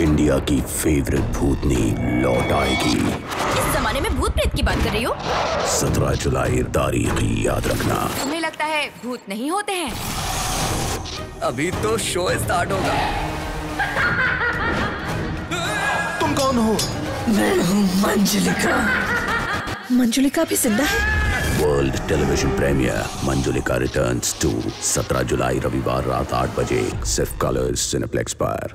India की favourite भूतनी लौट आएगी। इस जमाने में भूत प्रेत की बात कर रही हो? सत्रह जुलाई तारीख याद रखना। तुम्हें लगता है भूत नहीं होते हैं? अभी तो शो स्टार्ट होगा। तुम कौन हो? मैं हूँ मंजुलिका। मंजुलिका भी ज़िंदा है? World television premiere Manjulika returns two 17 जुलाई रविवार रात आठ बजे सिर्फ़ कलर्स सिनेप्लेक्स पर।